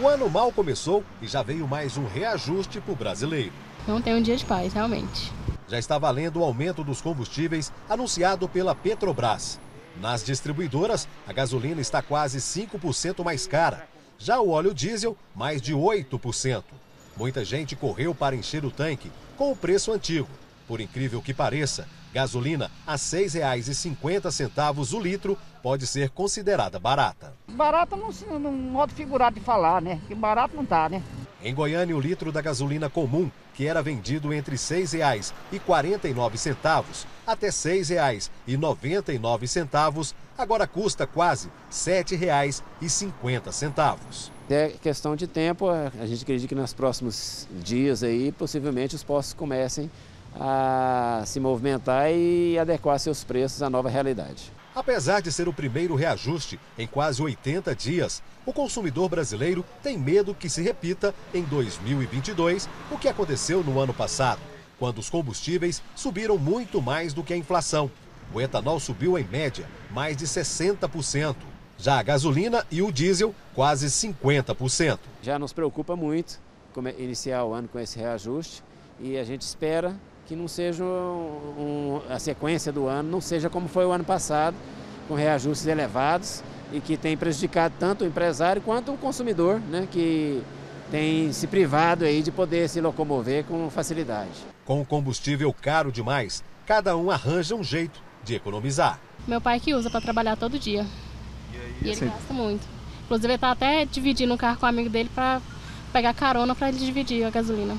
O ano mal começou e já veio mais um reajuste para o brasileiro. Não tem um dia de paz, realmente. Já está valendo o aumento dos combustíveis anunciado pela Petrobras. Nas distribuidoras, a gasolina está quase 5% mais cara. Já o óleo diesel, mais de 8%. Muita gente correu para encher o tanque com o preço antigo. Por incrível que pareça, gasolina a R$ 6,50 o litro pode ser considerada barata. Barata não, não modo figurado de falar, né? Que barato não tá, né? Em Goiânia, o litro da gasolina comum, que era vendido entre R$ 6,49 até R$ 6,99, agora custa quase R$ 7,50. É questão de tempo, a gente acredita que nos próximos dias aí, possivelmente os postos comecem a se movimentar e adequar seus preços à nova realidade. Apesar de ser o primeiro reajuste em quase 80 dias, o consumidor brasileiro tem medo que se repita em 2022 o que aconteceu no ano passado, quando os combustíveis subiram muito mais do que a inflação. O etanol subiu em média mais de 60%. Já a gasolina e o diesel, quase 50%. Já nos preocupa muito iniciar o ano com esse reajuste e a gente espera que não seja um, a sequência do ano, não seja como foi o ano passado, com reajustes elevados e que tem prejudicado tanto o empresário quanto o consumidor, né, que tem se privado aí de poder se locomover com facilidade. Com o combustível caro demais, cada um arranja um jeito de economizar. Meu pai que usa para trabalhar todo dia. E, aí, e ele assim... gasta muito. Inclusive ele está até dividindo um carro com um amigo dele para pegar carona para ele dividir a gasolina.